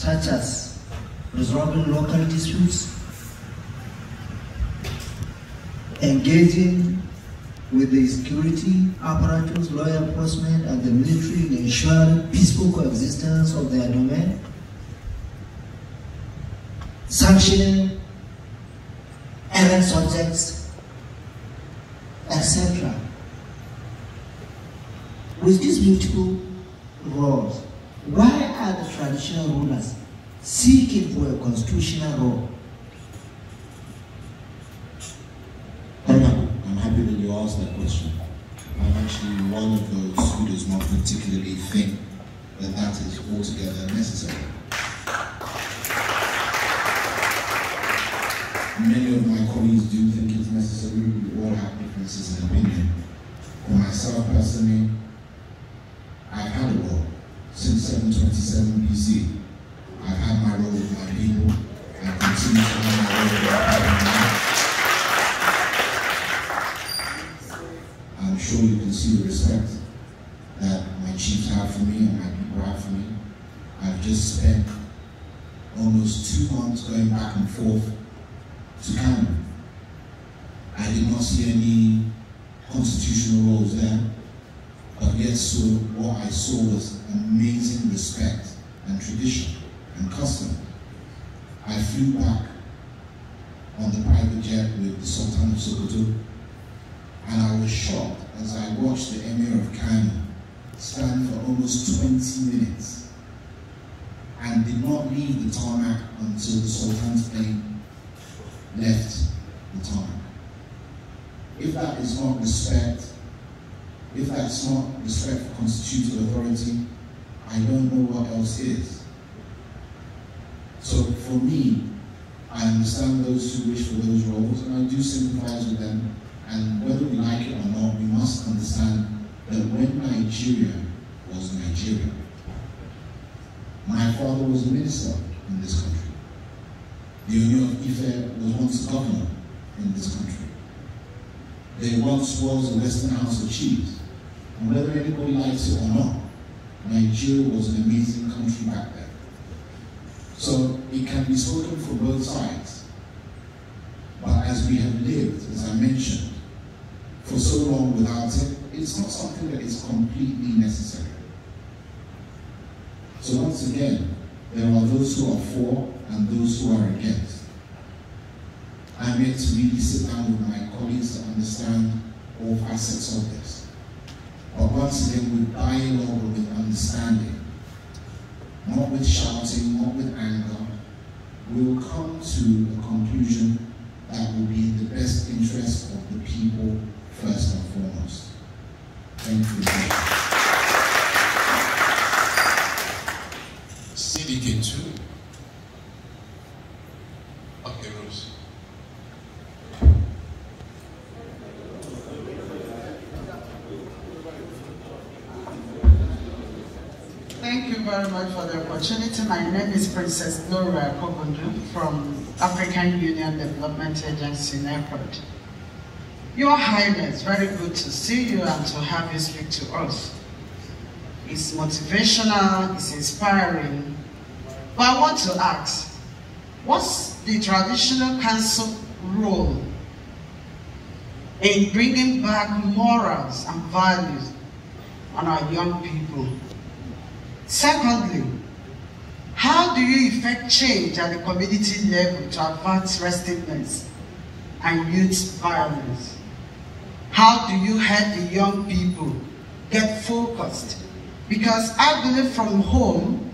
such as resolving local disputes, engaging with the security apparatus, law enforcement, and the military in ensuring peaceful coexistence of their domain, sanctioning errant subjects, etc. With these beautiful roles, why are the traditional rulers seeking for a constitutional role? I'm happy that you asked that question. I'm actually one of those who does not particularly think that that is altogether necessary. Many of my colleagues do think it's necessary. We all have differences in opinion. For myself personally, I've had a role since 727 BC. I've had my role with my people. I continue to have my role with my people. I'm sure you can see the respect that my chiefs have for me and my people have for me. I've just spent almost two months going back and forth to Canada. I did not see any constitutional roles there, but yet so what I saw was amazing respect and tradition and custom. I flew back on the private jet with the Sultan of Sokoto, and I was shocked as I watched the Emir of Kano stand for almost 20 minutes and did not leave the tarmac until the Sultan's plane left the tarmac. If that is not respect, if that's not respect for constituted authority, I don't know what else is. So for me, I understand those who wish for those roles and I do sympathize with them. And whether we like it or not, we must understand that when Nigeria was Nigeria, my father was a minister in this country. The Ooni of Ife was once governor in this country. There once was a Western House of Chiefs. And whether anybody likes it or not, Nigeria was an amazing country back then. So it can be spoken for both sides. But as we have lived, as I mentioned, for so long without it, it's not something that is completely necessary. So once again, there are those who are for and those who are against. I'm yet to really sit down with my colleagues to understand all facets of this. But once again, with dialogue, with understanding, not with shouting, not with anger, we will come to a conclusion that will be in the best interest of the people first and foremost. Thank you. CDK2. Okay, Rose. Thank you very much for the opportunity. My name is Princess Gloria Kokundu from African Union Development Agency, NEPAD. Your Highness, very good to see you and to have you speak to us. It's motivational, it's inspiring. But I want to ask, what's the traditional council role in bringing back morals and values on our young people? Secondly, how do you effect change at the community level to advance restiveness and youth violence? How do you help the young people get focused? Because I believe from home,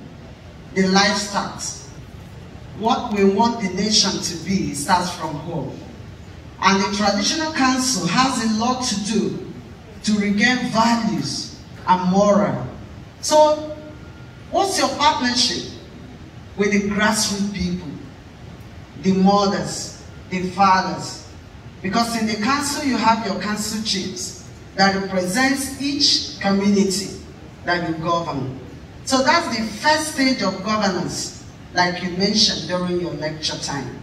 the life starts. What we want the nation to be starts from home. And the traditional council has a lot to do to regain values and moral. So What's your partnership with the grassroots people, the mothers, the fathers? Because in the council, you have your council chiefs that represents each community that you govern. So that's the first stage of governance, like you mentioned during your lecture time.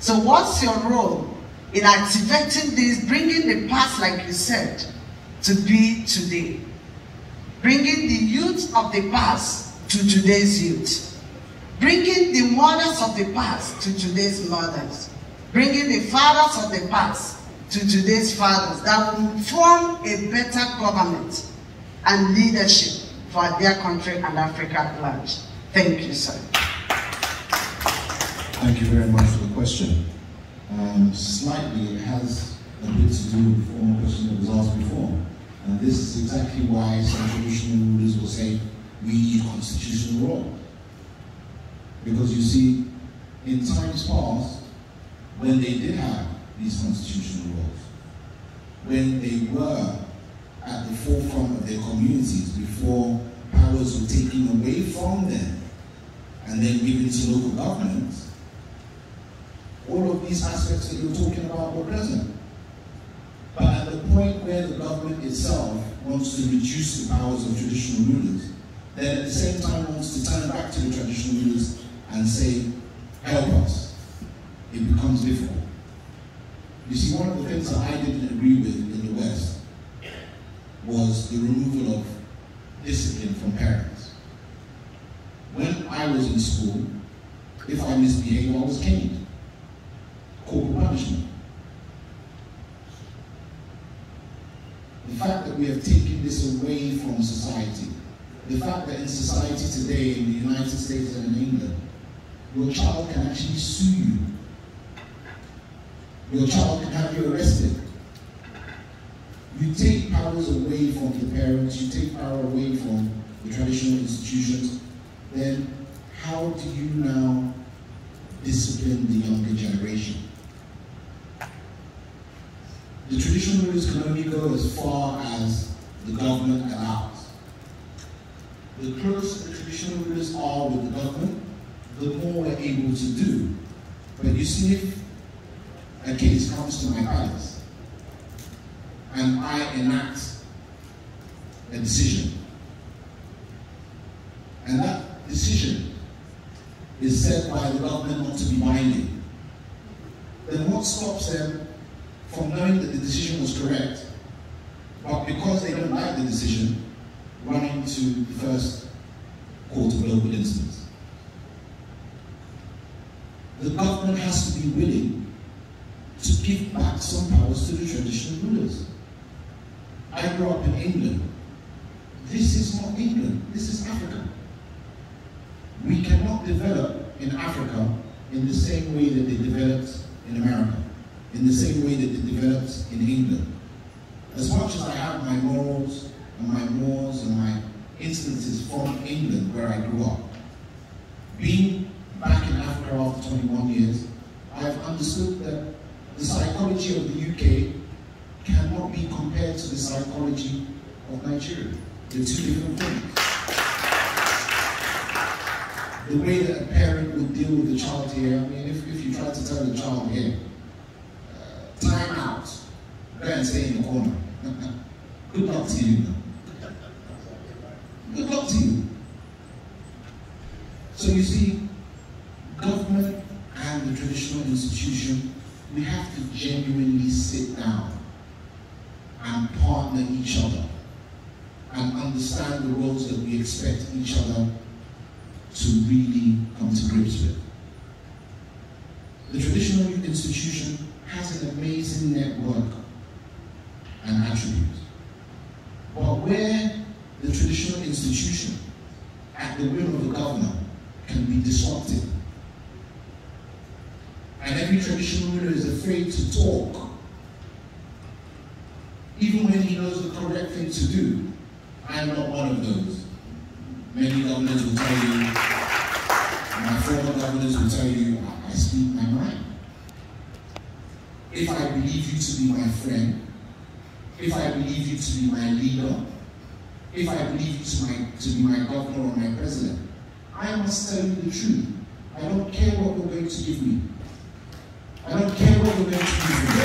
So what's your role in activating this, bringing the past, like you said, to be today? bringing the youth of the past to today's youth. Bringing the mothers of the past to today's mothers, bringing the fathers of the past to today's fathers that will form a better government and leadership for their country and Africa at large. Thank you, sir. Thank you very much for the question. Um, slightly, it has a bit to do with the former question that was asked before. And this is exactly why some traditional rulers will say, we need constitutional law. Because you see, in times past, when they did have these constitutional laws, when they were at the forefront of their communities before powers were taken away from them and then given to local governments, all of these aspects that you're talking about were present. But at the point where the government itself wants to reduce the powers of traditional rulers, then at the same time wants to turn back to the traditional rulers and say, help us, it becomes difficult. You see, one of the things that I didn't agree with in the West was the removal of discipline from parents. When I was in school, if I misbehaved, I was caned. Corporal punishment. The fact that we have taken this away from society, the fact that in society today, in the United States and in England, your child can actually sue you. Your child can have you arrested. You take powers away from the parents, you take power away from the traditional institutions, then how do you now discipline the younger generation? The traditional rulers can only go as far as the government allows. The closer the traditional rulers are with the government, the more we're able to do. But you see, if a case comes to my palace and I enact a decision, and that decision is said by the government not to be binding, then what stops them from knowing that the decision was correct, but because they don't like the decision, running to the first court of local instance? The government has to be willing to give back some powers to the traditional rulers. I grew up in England. This is not England, this is Africa. We cannot develop in Africa in the same way that they developed in America, in the same way that they developed in England. As much as I have my morals and my mores and my instances from England where I grew up, being Africa 21 years, I have understood that the psychology of the UK cannot be compared to the psychology of Nigeria. They're two different things. The way that a parent would deal with a child here, I mean, if, if you try to tell a child here, uh, time out, go and stay in the corner. Good luck to you. Good luck to you. So you see, government and the traditional institution, we have to genuinely sit down and partner each other and understand the roles that expect each other to really come to grips with. The traditional institution has an amazing network and attributes. But where the traditional institution, at the will of the governor, can be disrupted, and every traditional ruler is afraid to talk, even when he knows the correct thing to do. I am not one of those. Many governors will tell you, my former governors will tell you, I, speak my mind. If I believe you to be my friend, if I believe you to be my leader, if I believe you to, my, to be my governor or my president, I must tell you the truth. I don't care what you're going to give me. I don't care what you're going to give me.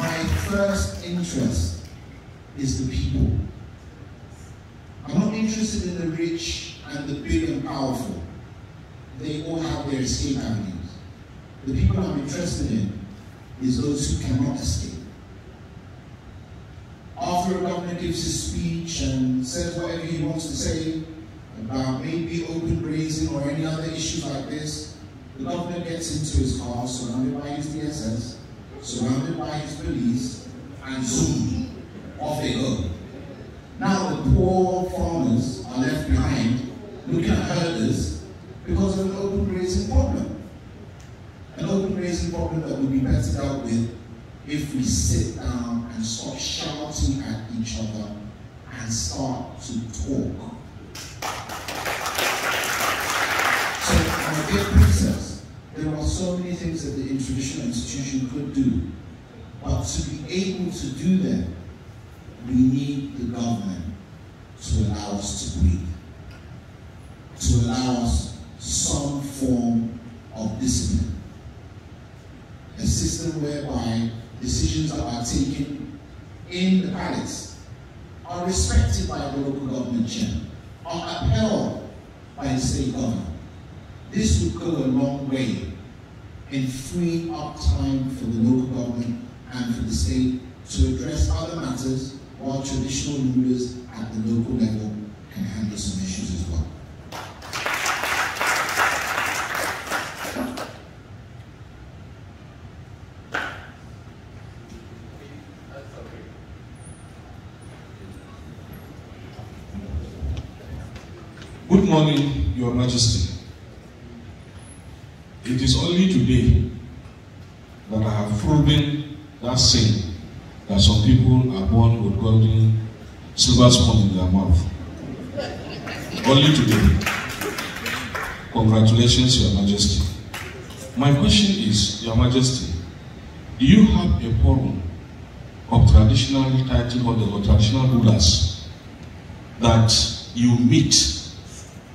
My first interest is the people. Interested in the rich and the big and powerful. They all have their escape avenues. The people I'm interested in is those who cannot escape. After a governor gives his speech and says whatever he wants to say about maybe open grazing or any other issues like this, the governor gets into his car, surrounded by his DSS, surrounded by his police, and zoom, off they go. Now the poor farmers are left behind looking at herders because of an open grazing problem. An open grazing problem that would be better dealt with if we sit down and stop shouting at each other and start to talk. So, my dear princess, there are so many things that the traditional institution could do, but to be able to do them, we need the government to allow us to breathe, to allow us some form of discipline. A system whereby decisions that are taken in the palace are respected by the local government chair, are upheld by the state government. This would go a long way in freeing up time for the local government and for the state to address other matters while traditional rulers at the local level can handle some issues as well. Good morning, Your Majesty. It is only today that I have proven that saying silver spoon in their mouth. Only today. Congratulations, Your Majesty. My question is, Your Majesty, do you have a forum of traditional title or traditional rulers that you meet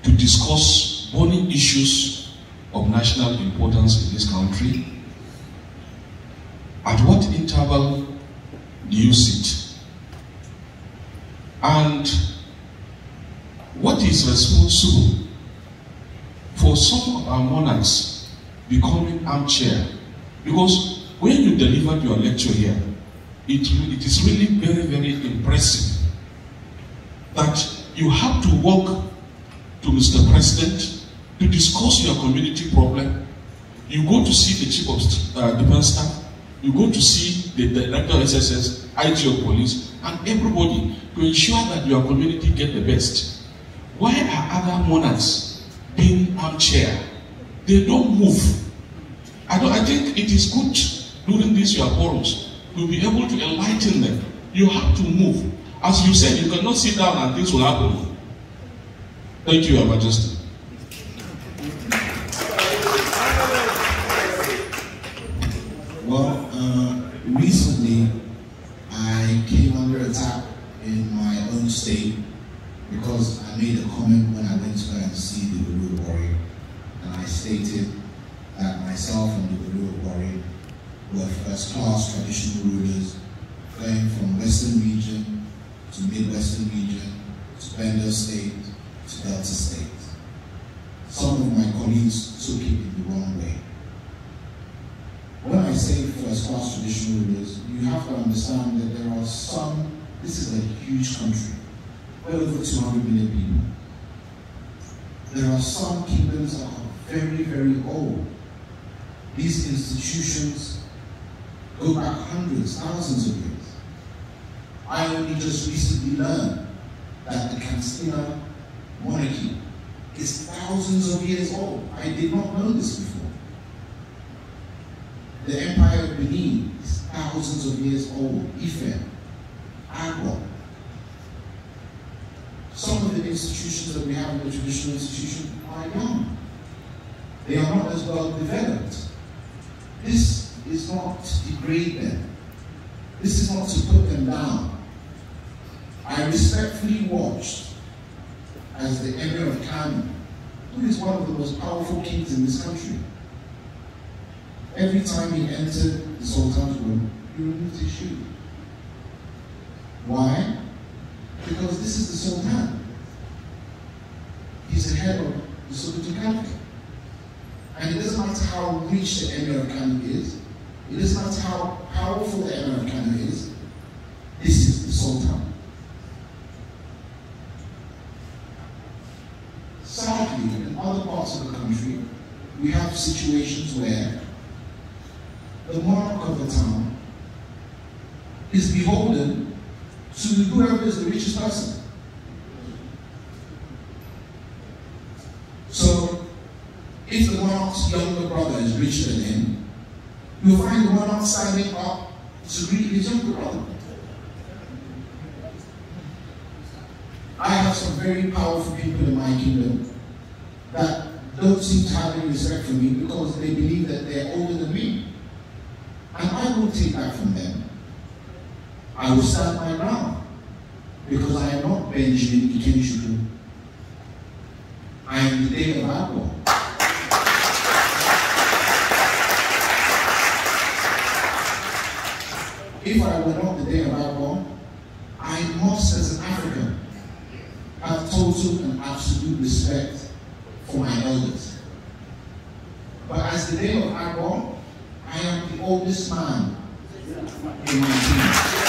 to discuss burning issues of national importance in this country? At what interval do you sit? And what is responsible for some of our monarchs becoming armchair? Because when you delivered your lecture here, it, it is really very, very impressive that you have to walk to Mr. President to discuss your community problem. You go to see the chief of uh, defense staff, you go to see the director of SSS, IG of police, and everybody to ensure that your community get the best. Why are other monarchs being armchair? They don't move. I, don't, I think it is good during these your forums to be able to enlighten them. You have to move. As you said, you cannot sit down and things will happen. Thank you, Your Majesty. It doesn't matter how powerful the Emir of Kano is, this is the Sultan. Sad luckily, in other parts of the country, we have situations where the monarch of the town is beholden to whoever is the richest person. So, if the monarch's younger brother is richer than him, you'll find the monarch standing up to his younger brother. I have some very powerful people in my kingdom that don't seem to have any respect for me because they believe that they're older than me. And I won't take that from them. I will stand my ground because I am not Benjamin Ikenchuku. I am the Dein of Agbor. If I were not the Dein of Agbor, I must, as an African, have total and absolute respect for my elders. But as the Dein of Agbor, I am the oldest man in my team.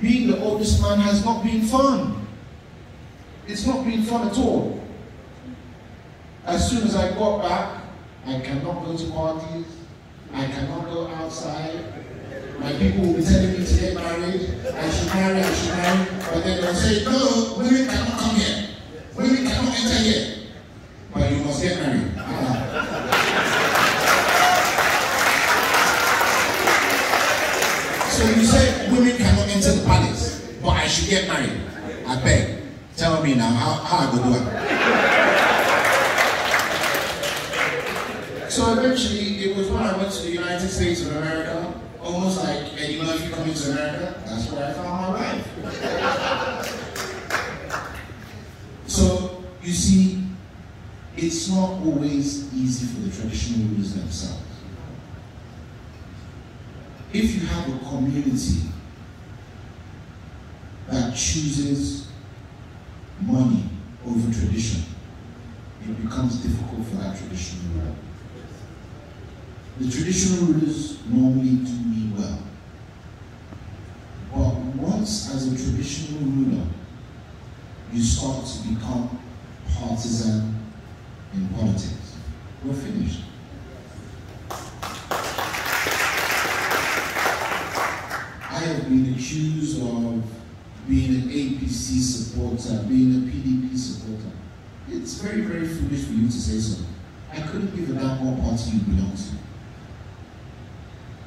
Being the oldest man has not been fun. It's As soon as I got back, I cannot go to parties. I cannot go outside. My people will be telling me to get married. I should marry, I should marry. But then they'll say, no, women cannot come here. Women cannot enter here. But you must get married. So you say women cannot enter the palace, but I should get married. I beg. Tell me now how, how I go do it. So eventually, it was when I went to the United States of America, almost like Eddie Murphy coming to America. That's where I found my wife. so you see, it's not always easy for the traditional rulers themselves. If you have a community that chooses money over tradition, it becomes difficult for that traditional ruler. The traditional rulers normally do mean well. But once, as a traditional ruler, you start to become partisan in politics, we're finished. I have been accused of being an APC supporter, being. It's very, very foolish for you to say so. I couldn't give a damn what party you belong to.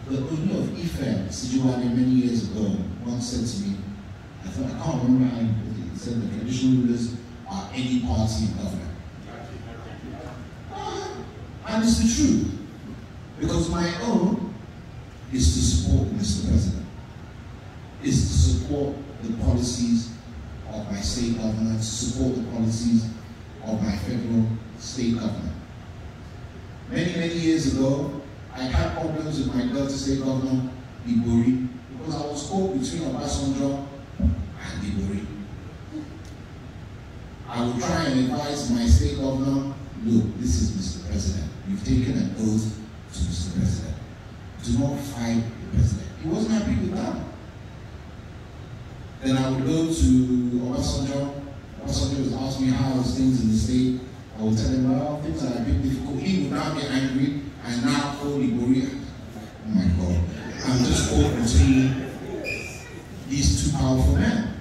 The Ooni of Ife, Sijuwade, many years ago, once said to me, I thought, I can't remember how he. Said the traditional rulers are any party in government. Uh, and it's the truth. Because my own is to support Mr. President, is to support the policies of my state government, to support the policies of my federal state government. Many, many years ago, I had problems with my Delta State Governor, Ibori, because I was caught between Obasanjo and Ibori. I would try and advise my state governor, look, this is Mr. President. You've taken an oath to Mr. President. Do not fight the president. He wasn't happy with that. Then I would go to Obasanjo. Obasanjo would ask me how was things in the state. I would tell him, well, things are a bit difficult. He would now get angry and now call Ibori. Oh my God. I'm just caught between these two powerful men.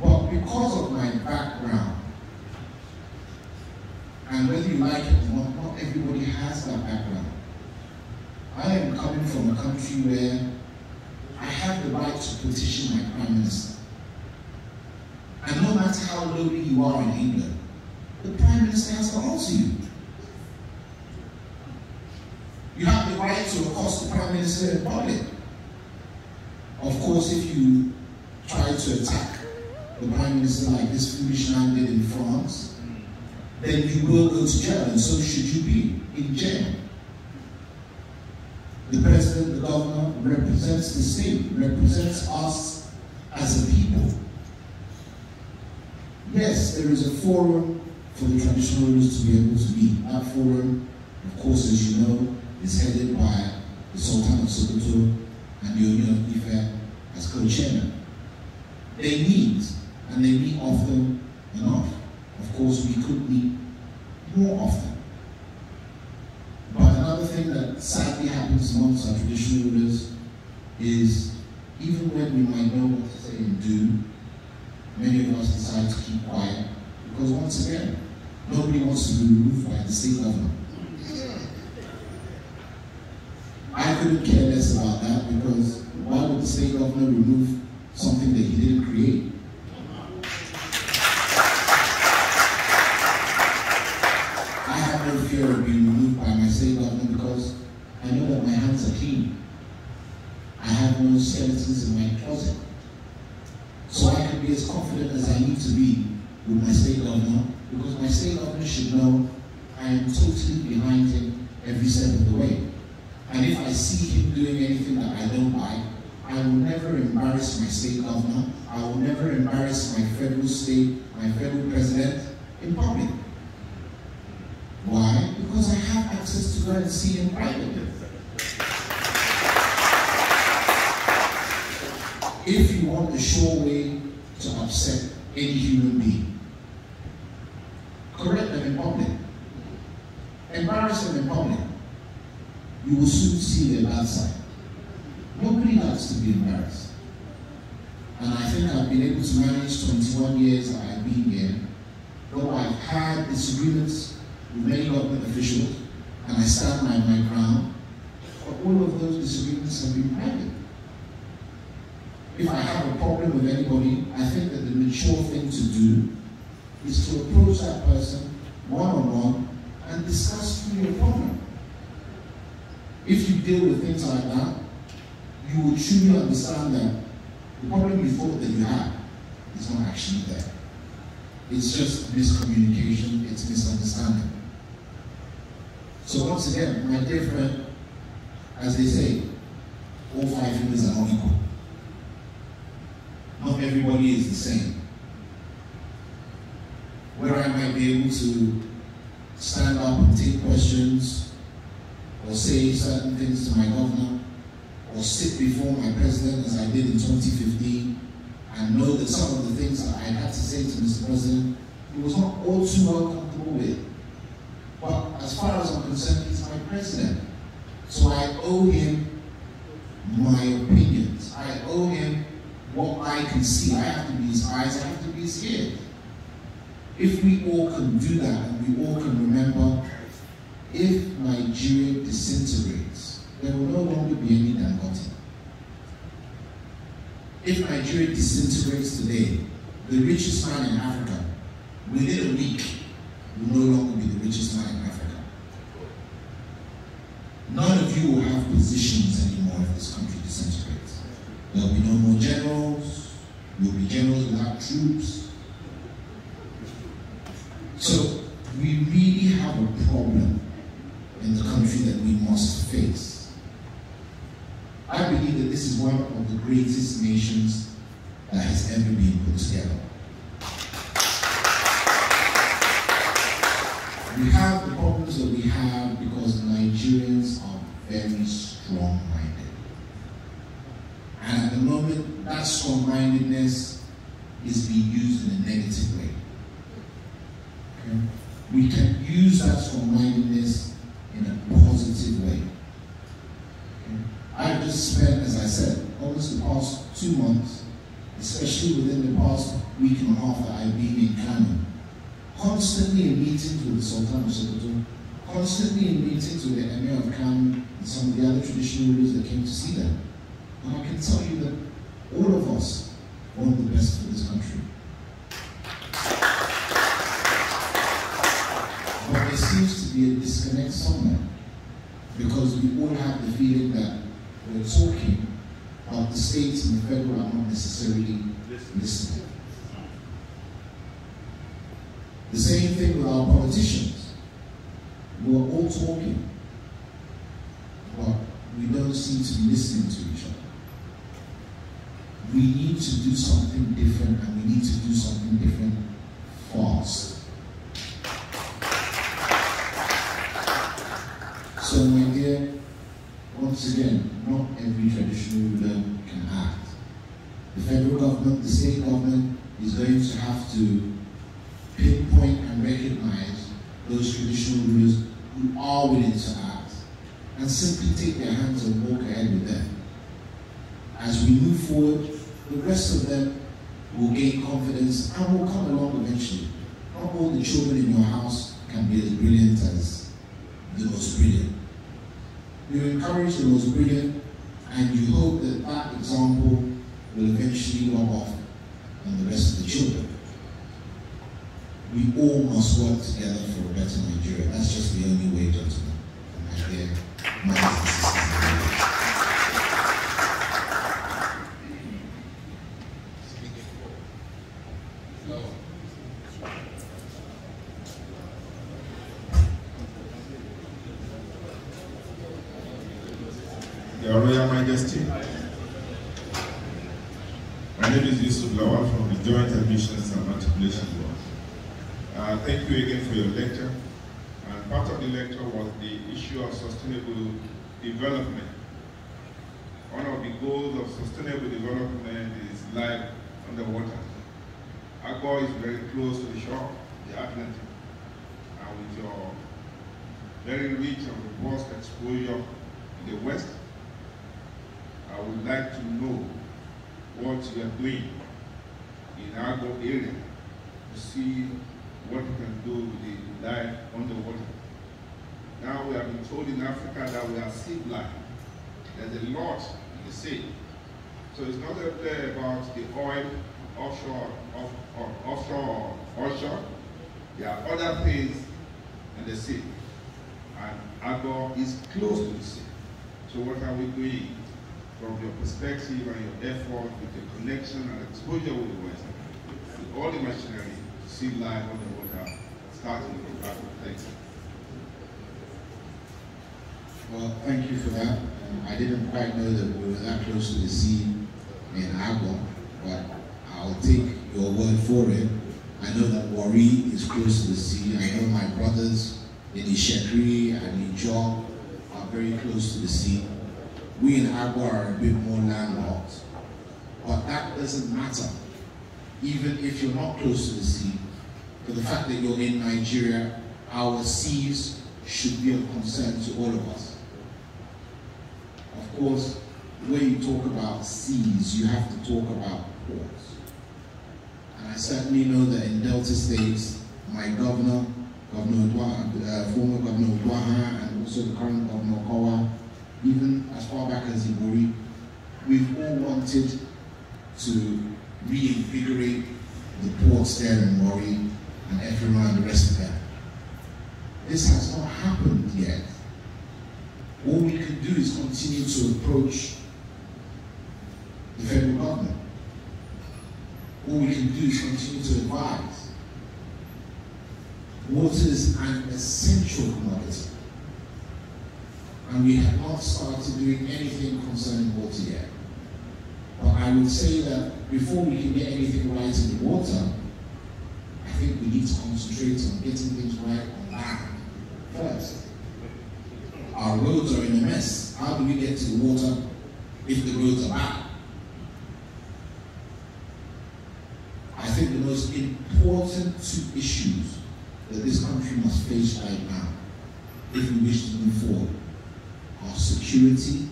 But because of my background, and whether you like it or not, not everybody has that background. I am coming from a country where I have the right to petition my Prime Minister. Matter how lowly you are in England, the Prime Minister has to answer you. You have the right to accost the Prime Minister in public. Of course, if you try to attack the Prime Minister like this foolish man did in France, then you will go to jail, and so should you be in jail. The president, the governor, represents the state, represents us as a people. Yes, there is a forum for the traditional rulers to be able to meet. That forum, of course, as you know, is headed by the Sultan of Sokoto and the Ooni of Ife as co-chairman. they meet, and they meet often enough. Of course, we could meet more often. But another thing that sadly happens amongst our traditional rulers is even when we might know what to say and do, many of us decide to keep quiet because once again, nobody wants to be removed by the state government. I couldn't care less about that because why would the state governor remove something that he didn't create? I have no fear of being removed by my state governor because I know that my hands are clean. I have no skeletons in my closet. So I can be as confident as I need to be with my state governor because my state governor should know I am totally behind him every step of the way. And if I see him doing anything that I don't like, I will never embarrass my state governor. I will never embarrass my federal state, my federal president in public. Why? Because I have access to go and see him privately. If you want a sure way to upset any human being, correct them in public. Embarrass them in public. You will soon see their bad side. Nobody likes to be embarrassed. And I think I've been able to manage 21 years that I've been here, though I've had disagreements with many government officials, and I stand by my ground, but all of those disagreements have been private. If I have a problem with anybody, I think that the mature thing to do is to approach that person one-on-one and discuss through your problem. If you deal with things like that, you will truly understand that the problem you thought that you had is not actually there. It's just miscommunication, it's misunderstanding. So once again, my dear friend, as they say, all five fingers are not equal. Not everybody is the same. Where I might be able to stand up and take questions or say certain things to my governor or sit before my president as I did in 2015 and know that some of things that I had to say to Mr. President, he was not all too well comfortable with. But as far as I'm concerned, he's my president. So I owe him my opinions. I owe him what I can see. I have to be his eyes, I have to be his ears. If we all can do that and we all can remember, if Nigeria disintegrates, there will no longer be any Dangote. If Nigeria disintegrates today, the richest man in Africa, within a week, will no longer be the richest man in Africa. None of you will have positions anymore if this country disintegrates. There will be no more generals, you'll be generals without troops. So, we really have a problem in the country that we must face. I believe this is one of the greatest nations that has ever been put together. We have the problems that we have because Nigerians are very strong-minded. And at the moment, that strong-mindedness is being used in a negative way. Okay? We can use that strong-mindedness in a positive way. Okay? I've just spent, as I said, almost the past two months, especially within the past week and a half that I've been in Kano, constantly in meetings with the Sultan of Sokoto, constantly in meetings with the Emir of Kano and some of the other traditional rulers that came to see them. And I can tell you that all of us want the best for this country. But there seems to be a disconnect somewhere because we all have the feeling that we're talking, the states and the federal are not necessarily listening. The same thing with our politicians. We're all talking, but we don't seem to be listening to each other. We need to do something different and we need to do something different fast. So my dear, once again, not every traditional ruler can act. The federal government, the state government, government is going to have to pinpoint and recognize those traditional rulers who are willing to act and simply take their hands and walk ahead with them. As we move forward, the rest of them will confidence and will come along eventually. Not all the children in your house can be as brilliant as the most brilliant. You encourage the most brilliant and you hope that that example will eventually rub off on the rest of the children. We all must work together for a better Nigeria. That's just the only way, gentlemen. And my dear mothers and sisters. No. Your Royal Majesty. My name is Yusuf Lawal from the Joint Admissions and Matriculation Board. Uh, thank you again for your lecture. And part of the lecture was the issue of sustainable development. One of the goals of sustainable development is life underwater. Agbor is very close to the shore, the Atlantic. And with your very rich and robust exposure in the West, I would like to know what you are doing in Agbor area to see what we can do with the life underwater. Now we have been told in Africa that we are sea blind. There's a lot in the sea. So it's not only about the oil offshore, off, off, offshore, or onshore. There are other things in the sea. And Agbor is close to the sea. So what are we doing from your perspective and your effort with the connection and exposure with the West, with all the machinery to see life underwater, starting from the Agbor? Thanks. Well, thank you for that. Um, I didn't quite know that we were that close to the sea in Agbor, but I'll take your word for it. I know that Warri is close to the sea. I know my brothers in Itsekiri and Ijaw are very close to the sea. We in Agbor are a bit more landlocked, but that doesn't matter. Even if you're not close to the sea, for the fact that you're in Nigeria, our seas should be of concern to all of us. Of course, when you talk about seas, you have to talk about ports. And I certainly know that in Delta States, my governor, Governor Udwa, uh, former Governor Uduaghan, and also the current Governor Okowa, even as far back as Ibori, we've all wanted to reinvigorate the ports there in Mori and Efrima and the rest of them. This has not happened yet. All we can do is continue to approach the federal government. All we can do is continue to advise. Water is an essential commodity. And we have not started doing anything concerning water yet. But I would say that before we can get anything right in the water, I think we need to concentrate on getting things right on land first. Our roads are in a mess. How do we get to the water if the roads are bad? I think the most important two issues that this country must face right now, if we wish to move forward, are security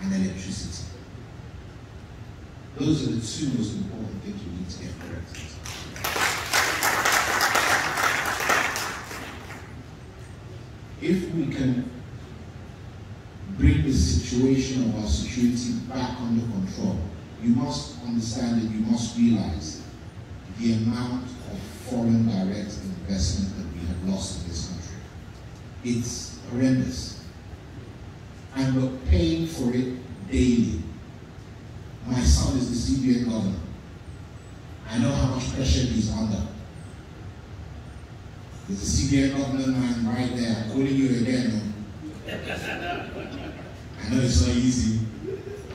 and electricity. Those are the two most important things we need to get corrected. If we can bring the situation of our security back under control, you must understand that you must realize the amount of foreign direct investment that we have lost in this country. It's horrendous. And we're paying for it daily. My son is the CBN governor. I know how much pressure he's under. There's a CBN governor man right there. I'm calling you again. oh. I know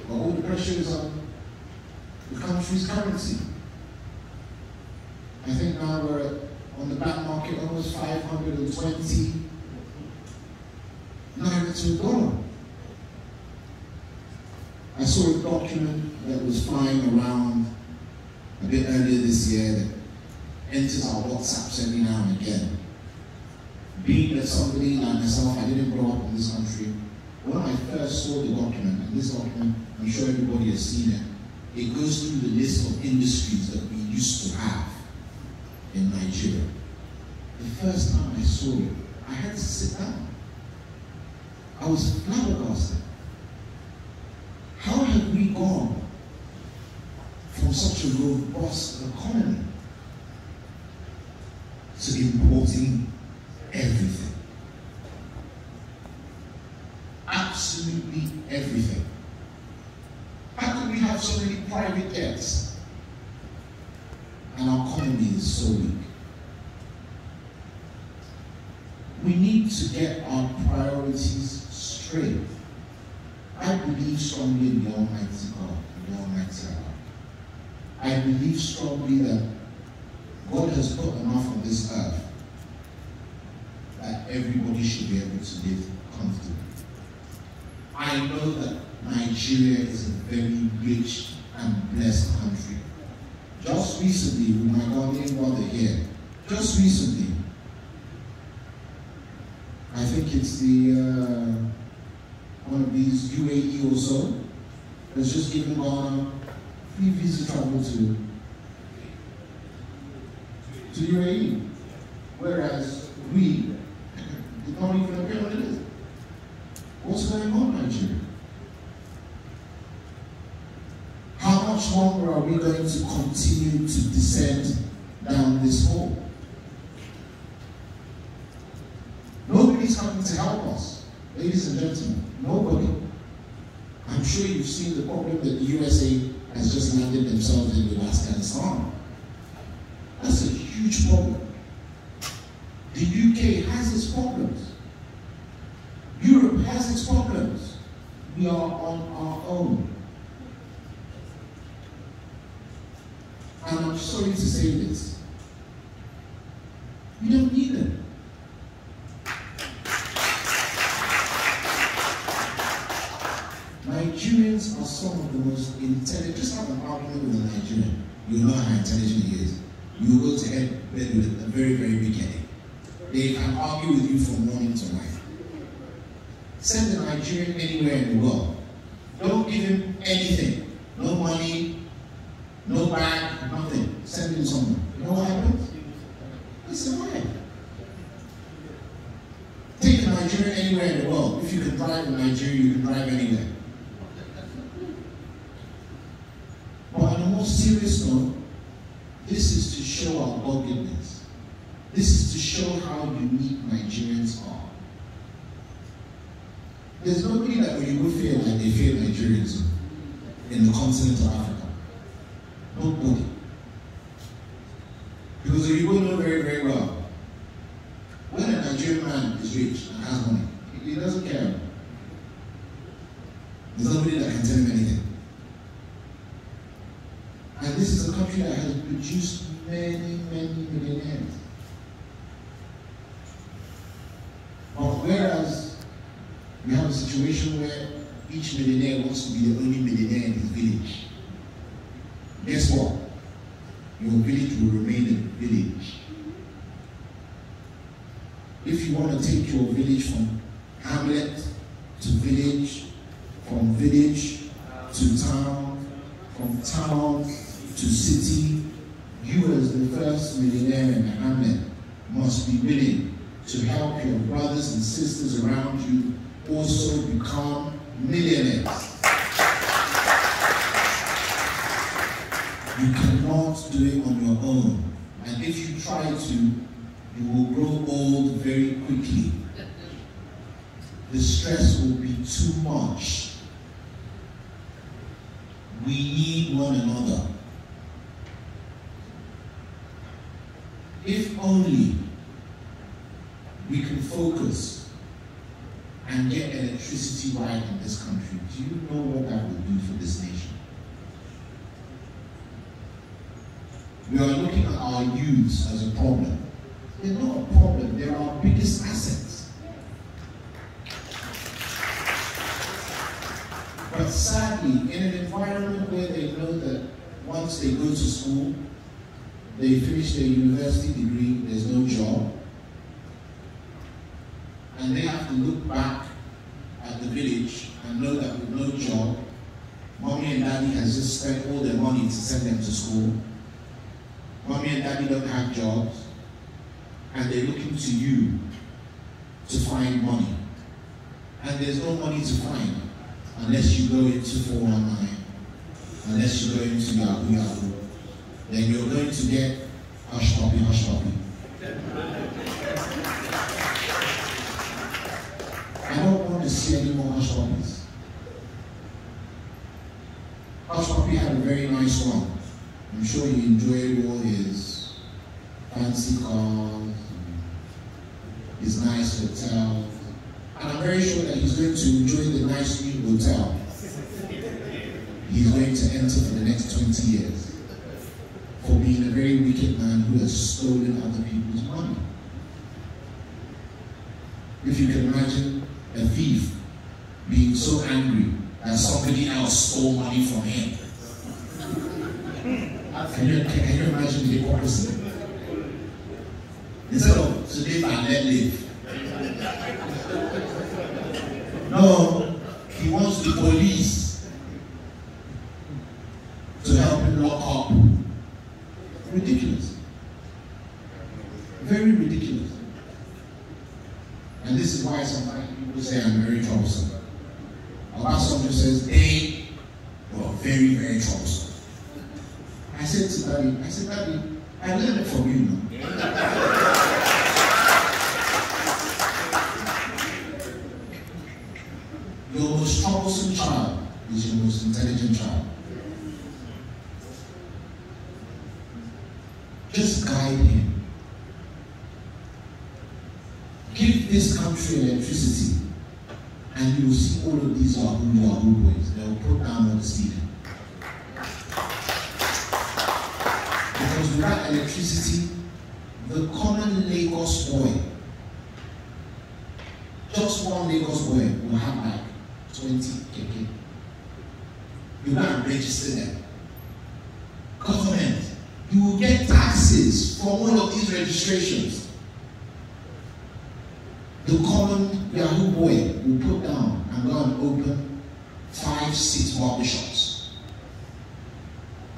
all the pressure is on the country's currency. I think now we're on the black market almost 520 naira to a dollar. I saw a document that was flying around a bit earlier this year that enters our WhatsApps every now and again. Being that somebody like myself, I didn't grow up in this country, when I first saw the document, this document, I'm sure everybody has seen it, it goes through the list of industries that we used to have in Nigeria. The first time I saw it, I had to sit down. I was flabbergasted. How have we gone from such a robust economy to importing everything? Absolutely everything. How can we have so many private jets and our economy is so weak? We need to get our priorities straight. I believe strongly in the Almighty God, the Almighty Allah. I believe strongly that God has put enough on this earth that everybody should be able to live comfortably. I know that Nigeria is a very rich and blessed country. Just recently, with my Ghanaian brother here, just recently, I think it's the uh, one of these UAE or so that's just given Ghana free visa travel to to UAE, whereas we did not even appear on the list. What's going on, Nigeria? How much longer are we going to continue to descend down this hole? Nobody's coming to help us, ladies and gentlemen. Nobody. I'm sure you've seen the problem that the USA has just landed themselves in with Afghanistan. That's a huge problem. The UK has its problems. Europe has its problems. We are on our own. And I'm sorry to say this. you don't need them. Nigerians are some of the most intelligent. Just have an argument with a Nigerian. You know how intelligent he is. You will go to bed with a very, very big headache. They can argue with you from morning to night. Send a Nigerian anywhere in the world. Don't give him anything. No money, no bag, nothing. Send him somewhere. You know what happens? He survive. Take a Nigerian anywhere in the world. If you can drive in Nigeria, you can drive anywhere. But on a more serious note, this is to show our godliness. This is to show how unique Nigerians are. There's nobody that go feel like they feel Nigerians in the continent of Africa. Nobody. Because you will know very, very well. When a Nigerian man is rich and has money, he doesn't care. There's nobody that can tell him anything. And this is a country that has produced many, many millionaires. But whereas we have a situation where each millionaire wants to be the only millionaire in his village, guess what? Your village will remain a village. If you want to take your village from hamlet to village, from village to town, from town to city, you as the first millionaire in hamlet must be willing to help your brothers and sisters around you also become millionaires. You cannot do it on your own. And if you try to, you will grow old very quickly. The stress will be too much. We need one another. If only we can focus and get electricity right in this country, do you know what that will do for this nation? We are looking at our youths as a problem. They're not a problem, they're our biggest assets. But sadly, in an environment where they know that once they go to school, they finish their university degree, there's no job, and they have to look back at the village and know that with no job, mommy and daddy has just spent all their money to send them to school. Mommy and daddy don't have jobs, and they're looking to you to find money. And there's no money to find unless you go into 419, unless you go into Yahoo Yahoo. Then you're going to get Hushpuppi, hush puppy. I don't want to see any more Hushpuppis. Hush puppy had a very nice one. I'm sure he enjoyed all his fancy cars, his nice hotel, and I'm very sure that he's going to enjoy the nice new hotel he's going to enter for the next 20 years for being a very wicked man who has stolen other people's money. If you can imagine a thief being so angry that somebody else stole money from him. Can you, can you imagine the hypocrisy? Instead of to live and let live. This country electricity, and you will see all of these Yahoo Yahoo boys. They will put down on the ceiling. Because without electricity, the common Lagos boy, just one Lagos boy will have like 20 kk. You and register them. Government, you will get taxes from all of these registrations. The common Yahoo boy will put down and go and open five, six barber shops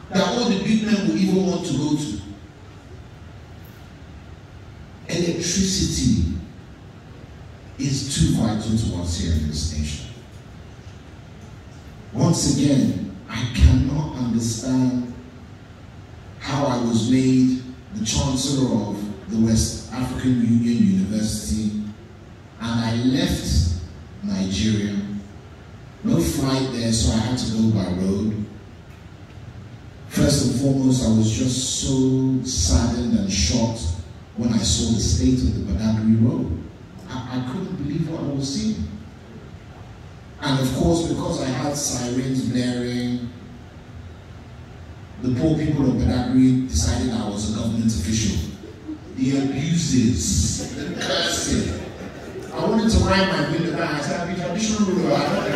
that all the big men will even want to go to. Electricity is too vital to us here in this nation. Once again, I cannot understand how I was made the Chancellor of the West African Union University and I left Nigeria. No flight there, so I had to go by road. First and foremost, I was just so saddened and shocked when I saw the state of the Badagry Road. I, I couldn't believe what I was seeing. And of course, because I had sirens blaring, the poor people of Badagry decided I was a government official. The abuses, the cursing. I wanted to wind my window down. I said, I'm a traditional ruler, not the.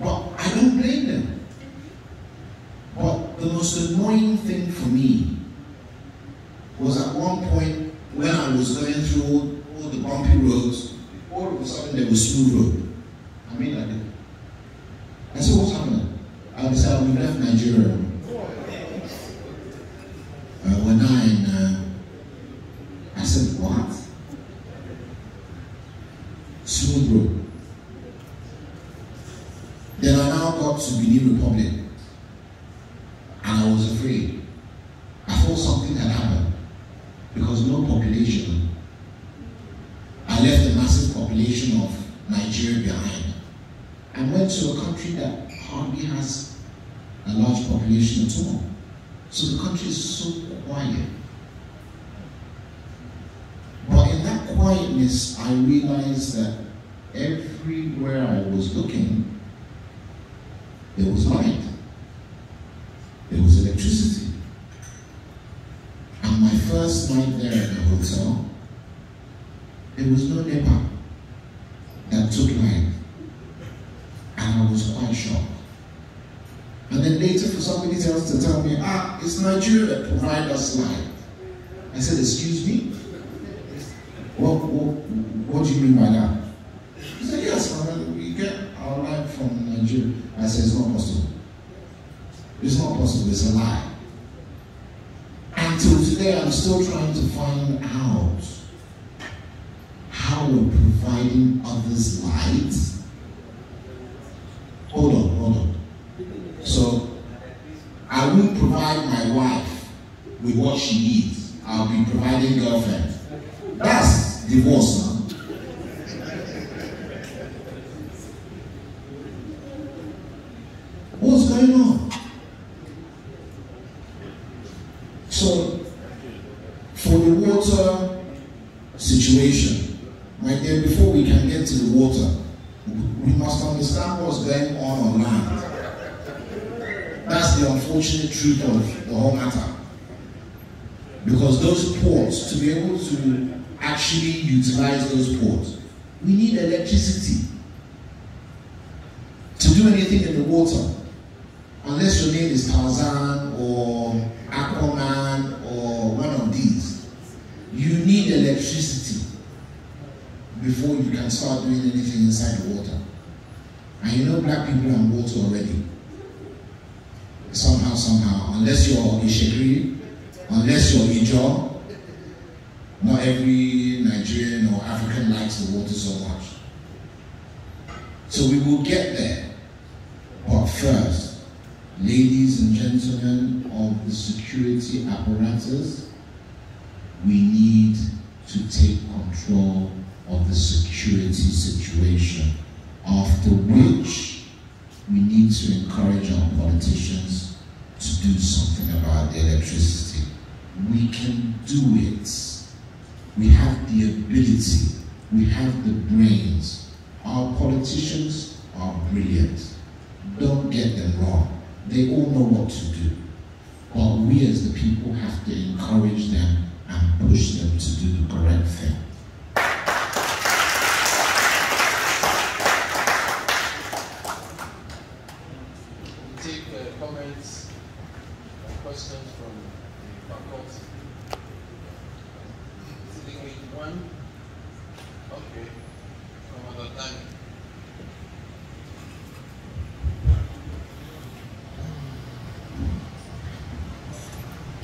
But I don't blame them. But the most annoying thing for me was at one point when I was going through all, all the bumpy roads, all of a sudden there was smooth road. I mean, I said, what's happening? I decided we left Nigeria. Uh, when I in, uh, I said, what? Smooth road. Then I now got to Benin Republic. And I was afraid. I thought something had happened. Because no population. I left a massive population of Nigeria behind. And went to a country that hardly has a large population at all. So the country is so quiet. But in that quietness, I realized that everywhere I was looking, there was light. There was electricity. And my first night there at the hotel, there was no NEPA that took light. And I was quite shocked. And then later for somebody else to tell me, ah, it's Nigeria that provide us light. I said, excuse me? What, what, what do you mean by that? He said, yes, man, we get our light from Nigeria. I said, it's not possible. It's not possible, it's a lie. Until today, I'm still trying to find out how we're providing others light. Hold on, hold on. So, I won't provide my wife with what she needs. I'll be providing girlfriend. That's divorce now. What's going on? So, for the water situation, my dear, before we can get to the water, we must understand what's going on on land. That's the unfortunate truth of the whole matter. Because those ports, to be able to actually utilize those ports, we need electricity to do anything in the water. Unless your name is Tarzan or Aquaman or one of these, you need electricity before you can start doing anything inside the water. And you know black people are water already. Somehow, somehow, unless you're Itsekiri, unless you're Ijo, not every Nigerian or African likes the water so much. So we will get there. But first, ladies and gentlemen of the security apparatus, we need to take control of the security situation. After which, we need to encourage our politicians to do something about the electricity. We can do it. We have the ability. We have the brains. Our politicians are brilliant. Don't get them wrong. They all know what to do. But we as the people have to encourage them and push them to do the correct thing. take uh, comments and questions from the faculty. Sitting with one. Okay. From other time.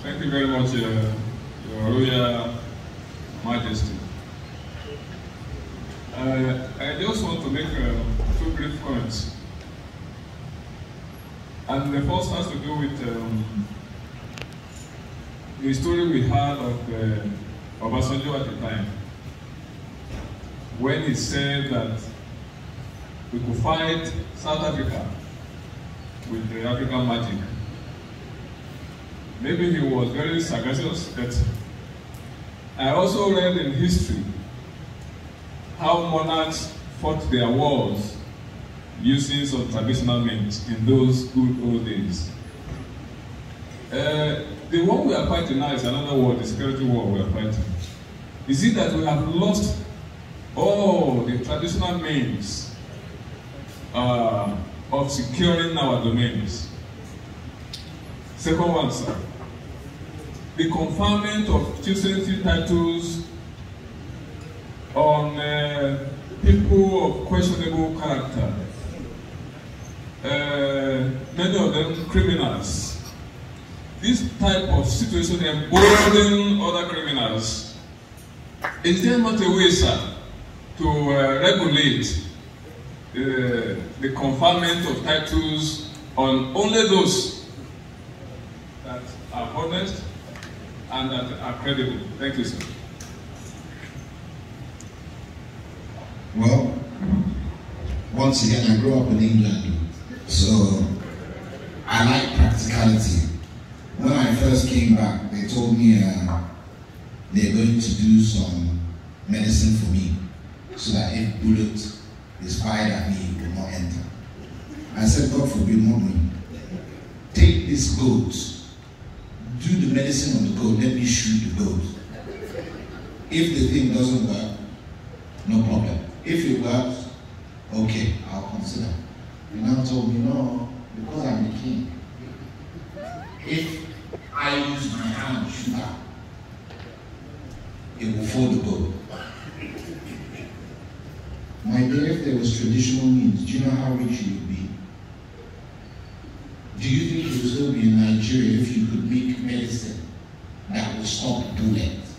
Thank you very much, uh, Your Royal Majesty. Uh, I just want to make uh, two brief comments. And the first has to do with um, the story we had of uh, Obasanjo at the time, when he said that we could fight South Africa with the African magic. Maybe he was very sagacious, but I also read in history how monarchs fought their wars using some traditional means in those good old days. Uh, the war we are fighting now is another war, the security war we are fighting. Is it that we have lost all the traditional means uh, of securing our domains? Second one, sir. The conferment of chieftaincy titles on uh, people of questionable character. Uh, many of them criminals. This type of situation emboldening other criminals. Is there not a way, sir, to uh, regulate uh, the conferment of titles on only those that are honest and that are credible? Thank you, sir. Well, once again, I grew up in England, so I like practicality. When I first came back, they told me uh, they're going to do some medicine for me so that if bullet is fired at me, it will not enter. I said, God forbid, mommy, take this goat, do the medicine on the goat, let me shoot the goat. If the thing doesn't work, no problem. If it works, okay, I'll consider. He now told me, no, because I'm the king, If I use my hand shoot out, it will fall the boat. My dear, if there was traditional means, do you know how rich you would be? Do you think you would still be in Nigeria if you could medicine will stop bullets?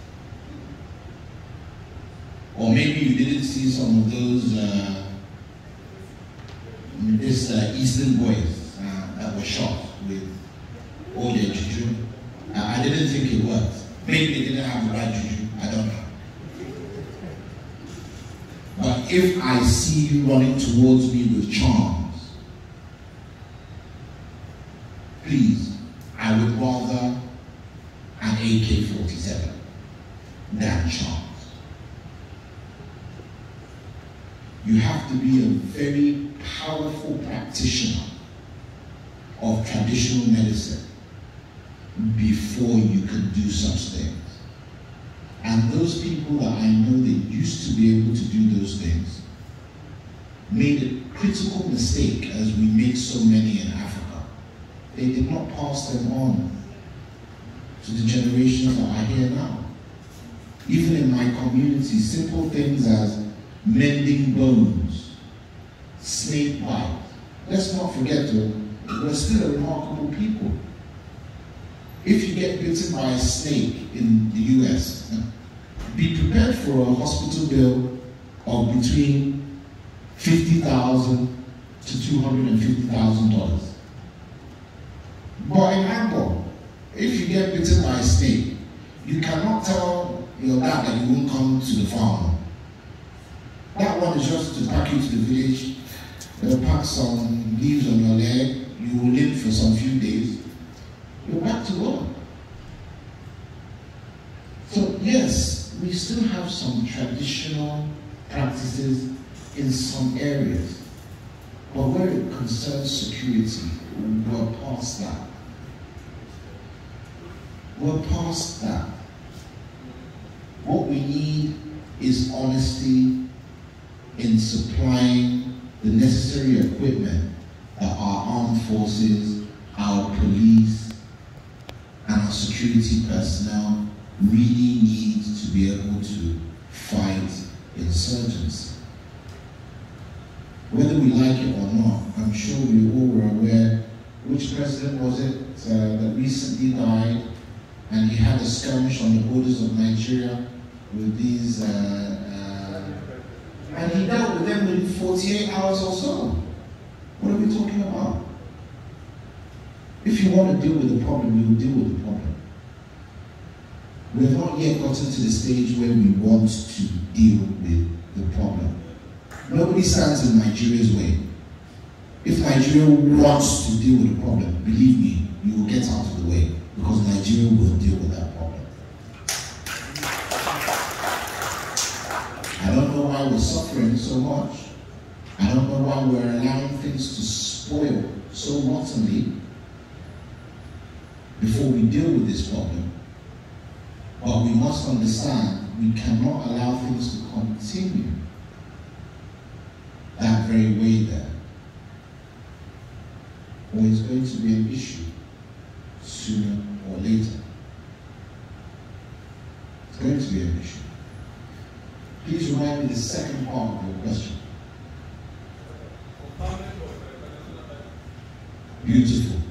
Or maybe you didn't see some of those uh, this uh, Eastern boys uh, that were shot with all their juju. I didn't think it worked. Maybe they didn't have the right juju. I don't know. But if I see you running towards me with charms, please, I would rather an AK-47 than charms. You have to be a very powerful practitioner of traditional medicine before you can do such things. And those people that I know that used to be able to do those things made a critical mistake as we make so many in Africa. They did not pass them on to the generations that are here now. Even in my community, simple things as mending bones, snake bite. Let's not forget though, we're still a remarkable people. If you get bitten by a snake in the US, be prepared for a hospital bill of between 50,000 to $250,000. But in Angola, if you get bitten by a snake, you cannot tell your dad that you won't come to the farm. That one is just to pack you to the village, they'll pack some leaves on your leg, you will live for some few days, you're back to work. So yes, we still have some traditional practices in some areas, but where it concerns security, we're past that. We're past that. What we need is honesty in supplying the necessary equipment that our armed forces, our police, and our security personnel really need to be able to fight insurgency. Whether we like it or not, I'm sure we all were aware which president was it uh, that recently died and he had a skirmish on the borders of Nigeria with these, uh, uh, and he dealt with them in 48 hours or so. What are we talking about? If you want to deal with the problem, you will deal with the problem. We have not yet gotten to the stage where we want to deal with the problem. Nobody stands in Nigeria's way. If Nigeria wants to deal with the problem, believe me, you will get out of the way because Nigeria will deal with that problem. I don't know why we're suffering so much. I don't know why we're allowing things to spoil so wantonly before we deal with this problem. But we must understand we cannot allow things to continue that very way there. Or it's going to be an issue sooner or later. It's going to be an issue. Please remind me the second part of your question. Beautiful.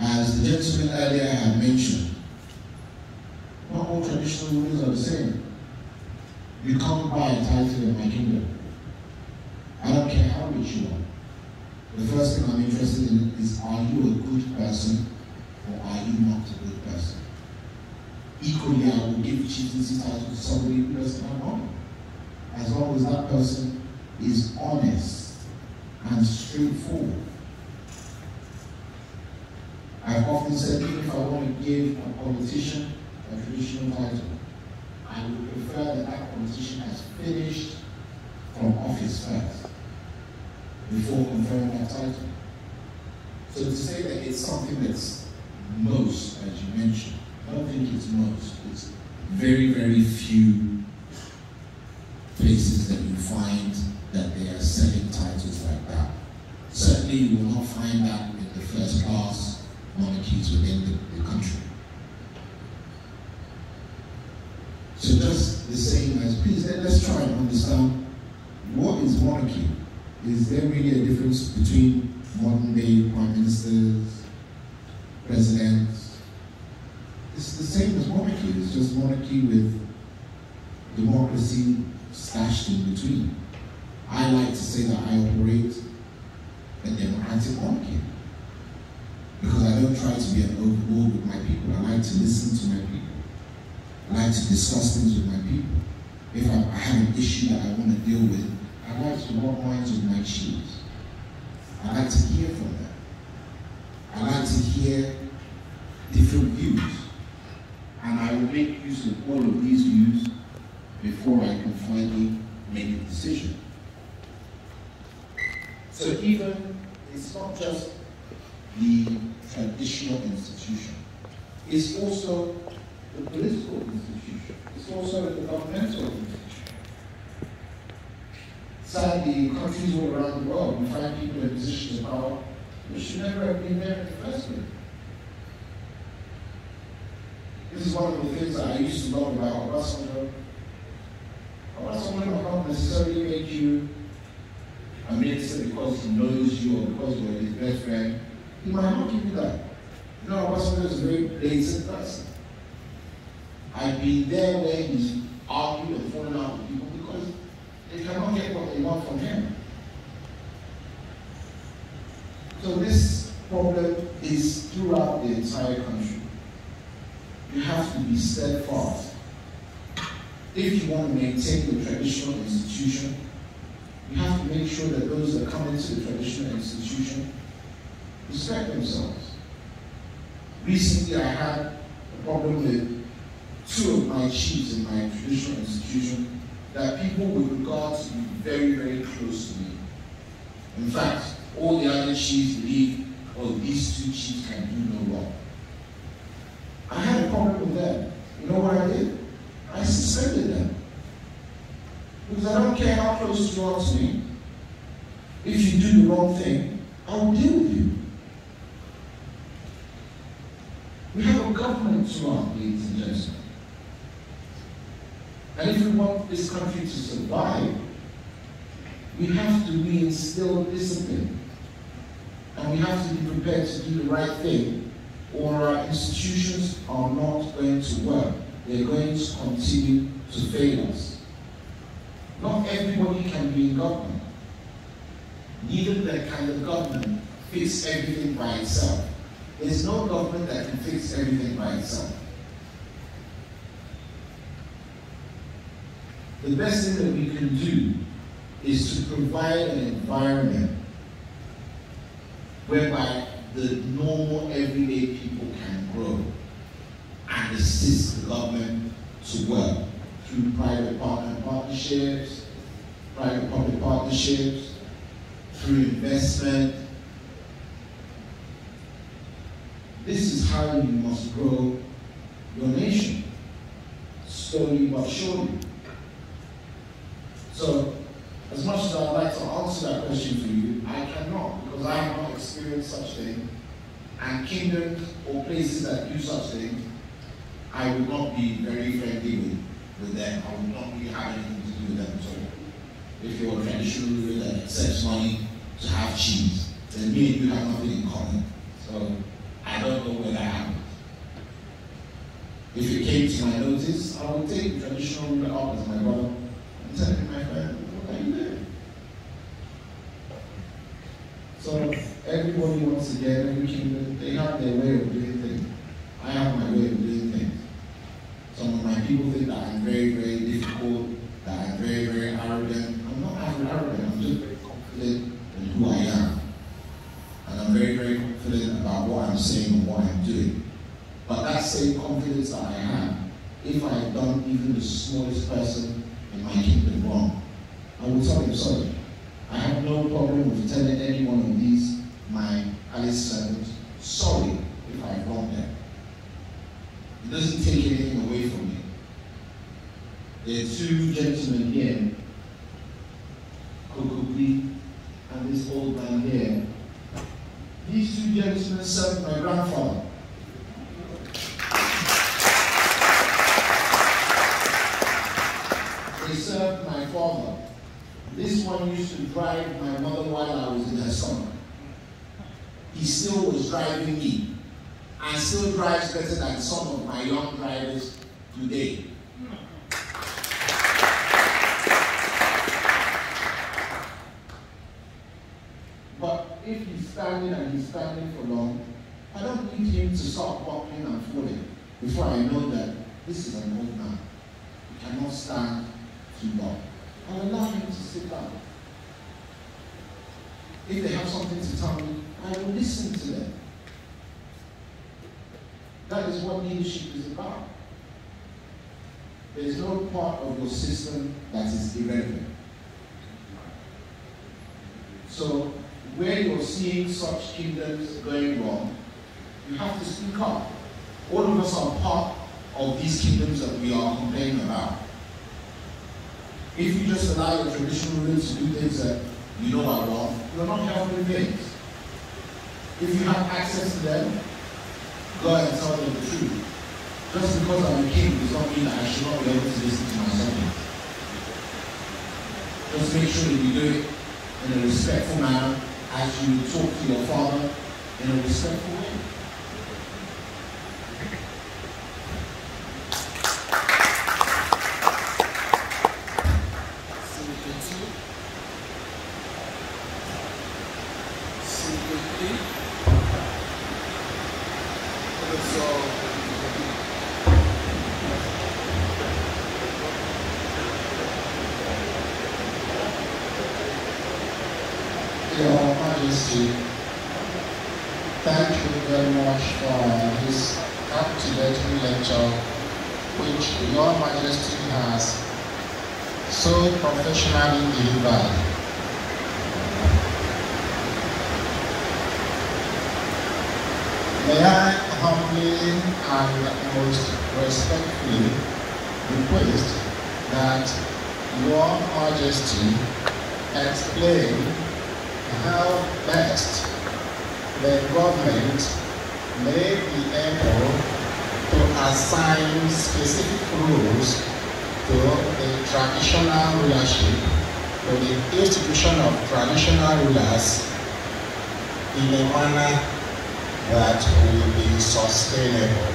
As the gentleman earlier had mentioned, not all traditional rulers are the same. You can't buy a title in my kingdom. I don't care how rich you are. The first thing I'm interested in is are you a good person or are you not a good person? Equally, I will give chieftaincy title to somebody who doesn't have money. As long as that person is honest and straightforward. I've often said, even if I want to give a politician a traditional title, I would prefer that that politician has finished from office first before conferring that title. So to say that it's something that's most, as you mentioned, I don't think it's most. It's very, very few places that you find that they are selling titles like that. Certainly you will not find that in the first class monarchies within the, the country. So just the same as, please let, us try and understand what is monarchy? Is there really a difference between modern day prime ministers, presidents? It's the same as monarchy, it's just monarchy with democracy stashed in between. I like to say that I operate a democratic monarchy because I don't try to be an overlord with my people. I like to listen to my people. I like to discuss things with my people. If I, I have an issue that I want to deal with, I like to rub minds with my chiefs. I like to hear from them. I like to hear different views. And I will make use of all of these views before I can finally make a decision. So even, it's not just the traditional institution, it's also the political institution, it's also the governmental institution. Sadly, countries all around the world, we find people in positions of power who should never have been there in the first place. This is one of the things that I used to love about Obasanjo. Obasanjo not necessarily make you a minister because he knows you or because you're his best friend. He might not give you that. You know, Obasanjo is a very blatant person. I've been there where he's argued and fallen out with people because they cannot get what they want from him. So this problem is throughout the entire country. You have to be steadfast. If you want to maintain the traditional institution, you have to make sure that those that come into the traditional institution respect themselves. Recently, I had a problem with two of my chiefs in my traditional institution that people would regard to be very, very close to me. In fact, all the other chiefs believe, oh, these two chiefs can do no wrong. I had a problem with them. You know what I did? I suspended them. Because I don't care how close you are to me. If you do the wrong thing, I will deal with you. We have a government to run, ladies and gentlemen. And if we want this country to survive, we have to reinstill discipline. And we have to be prepared to do the right thing, or our institutions are not going to work. They're going to continue to fail us. Not everybody can be in government. Neither that kind of government fix everything by itself. There's no government that can fix everything by itself. The best thing that we can do is to provide an environment whereby the normal everyday people can grow and assist the government to work through private partner partnerships, private public partnerships, through investment. This is how you must grow your nation, slowly but surely. So, as much as I'd like to answer that question for you, I cannot because I have not experienced such thing. And kingdoms or places that do such things, I would not be very friendly with, with them. I would not really have anything to do with them at all. If you're a traditional ruler that accepts money to have cheese, then me and you have nothing in common. So I don't know where that happens. If it came to my notice, I would take the traditional ruler up as my brother and tell him, my friend, what are you doing? So every kingdom, they have their way of doing things. I have my way of doing things. Some of my people think that I'm very, very difficult, that I'm very, very arrogant. I'm not arrogant, I'm just very confident in who I am. And I'm very, very confident about what I'm saying and what I'm doing. But that same confidence that I have, if I done even the smallest person in my kingdom wrong, I will tell him sorry. I have no problem with telling any one of these, my palace servants, sorry if I wronged them. It doesn't take anything away from me. There are two gentlemen here, Kokobi and this old man here. These two gentlemen served my grandfather. They served my father. This one used to drive my mother while I was in her summer. He still was driving me and still drives better than some of my young drivers today. But if he's standing and he's standing for long, I don't need him to start buckling and falling before I know that this is an old man. He cannot stand long. I'll allow him to sit down. If they have something to tell me, I will listen to them. That is what leadership is about. There is no part of your system that is irrelevant. So, where you're seeing such kingdoms going wrong, you have to speak up. All of us are part of these kingdoms that we are complaining about. If you just allow your traditional rulers to do things that you know are wrong, you're not helping things. If you have access to them, go and tell them the truth. Just because I'm a king does not mean that I should not be able to listen to my subjects. Just make sure that you do it in a respectful manner as you talk to your father in a respectful way. Your Majesty, thank you very much for this captivating lecture which Your Majesty has so professionally delivered. May I humbly and most respectfully request that Your Majesty explain how best the government may be able to assign specific rules to the traditional rulership, to the institution of traditional rulers in a manner that will be sustainable.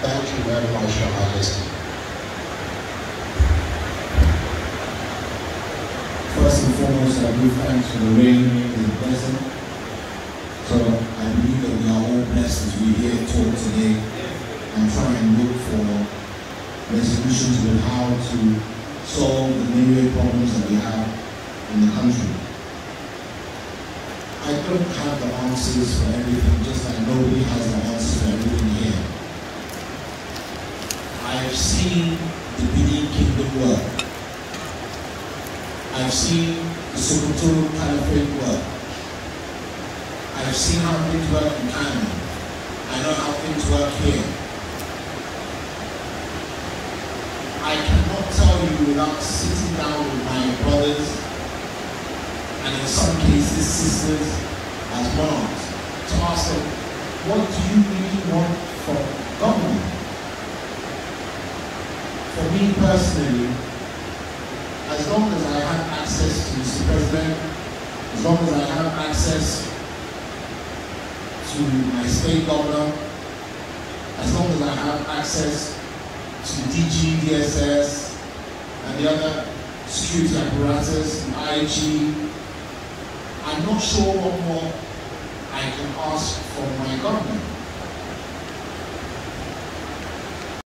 Thank you very much, Your Majesty. First and foremost, I give thanks for the rain and the blessing. So I believe that we are all blessed as we hear talk today and try and look for resolutions with how to solve the myriad problems that we have in the country. I don't have the answers for everything, just like nobody has the answers for everything here. I have seen the Benin Kingdom work. I've seen the Sokoto Caliphate work. I've seen how things work in Canada. I know how things work here. I cannot tell you without sitting down with my brothers and in some cases sisters as moms to ask them, what do you really want from government? For me personally, as long as I have access to Mr. President, as long as I have access to my state governor, as long as I have access to DG, DSS, and the other security apparatus, IG, I'm not sure what more I can ask from my government.